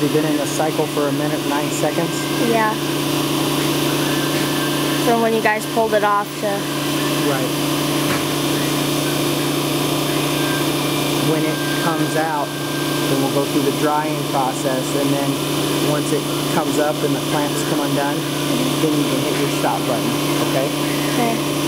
already been in the cycle for a minute, nine seconds. Yeah. From when you guys pulled it off to. Right. When it comes out, then we'll go through the drying process, and then once it comes up and the plant's come undone, mm-hmm. then you can hit your stop button. Okay. Okay?